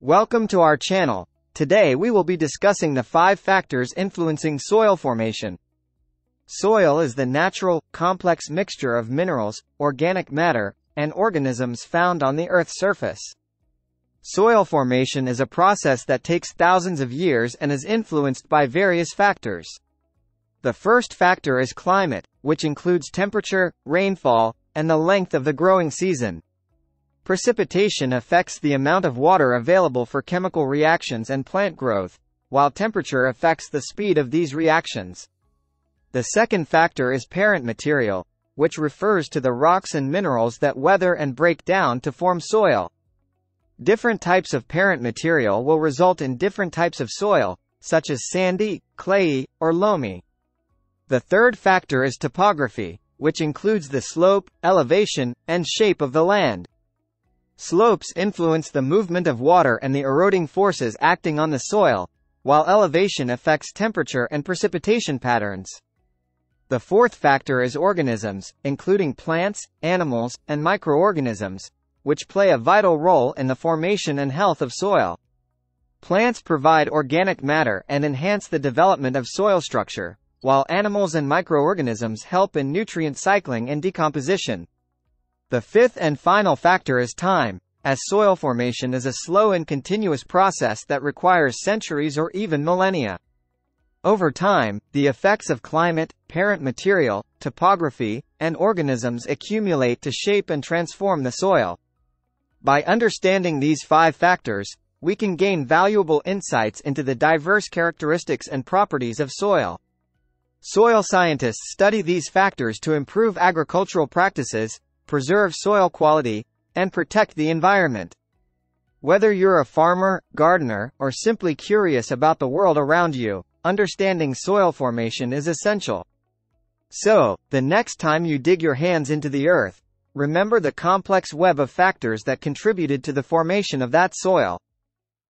Welcome to our channel. Today we will be discussing the five factors influencing soil formation. Soil is the natural, complex mixture of minerals, organic matter, and organisms found on the Earth's surface. Soil formation is a process that takes thousands of years and is influenced by various factors. The first factor is climate, which includes temperature, rainfall, and the length of the growing season. Precipitation affects the amount of water available for chemical reactions and plant growth, while temperature affects the speed of these reactions. The second factor is parent material, which refers to the rocks and minerals that weather and break down to form soil. Different types of parent material will result in different types of soil, such as sandy, clayey, or loamy. The third factor is topography, which includes the slope, elevation, and shape of the land. Slopes influence the movement of water and the eroding forces acting on the soil, while elevation affects temperature and precipitation patterns. The fourth factor is organisms, including plants, animals, and microorganisms, which play a vital role in the formation and health of soil. Plants provide organic matter and enhance the development of soil structure, while animals and microorganisms help in nutrient cycling and decomposition. The fifth and final factor is time, as soil formation is a slow and continuous process that requires centuries or even millennia. Over time, the effects of climate, parent material, topography, and organisms accumulate to shape and transform the soil. By understanding these five factors, we can gain valuable insights into the diverse characteristics and properties of soil. Soil scientists study these factors to improve agricultural practices, preserve soil quality, and protect the environment. Whether you're a farmer, gardener, or simply curious about the world around you, understanding soil formation is essential. So, the next time you dig your hands into the earth, remember the complex web of factors that contributed to the formation of that soil.